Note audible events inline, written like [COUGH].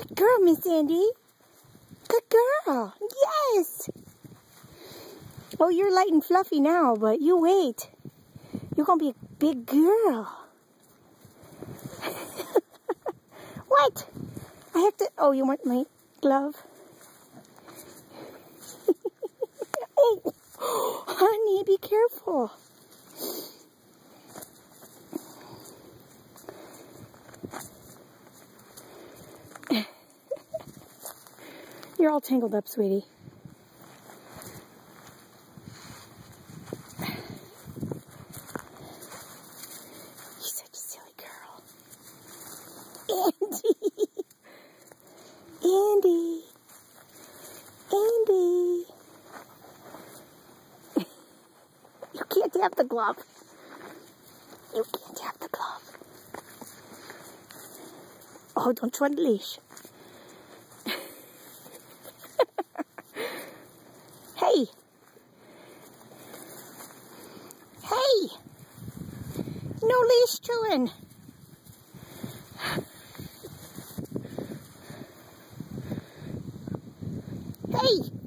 Good girl, Miss Indy. Good girl. Yes. Oh, you're light and fluffy now, but you wait. You're going to be a big girl. [LAUGHS] what? I have to... Oh, you want my glove? [LAUGHS] oh, [GASPS] honey, be careful. You're all tangled up, sweetie. You're such a silly girl. Indy! Indy! Indy! you can't have the glove. You can't have the glove. Oh, don't try the leash. Hey! Hey! No leash chewing! Hey!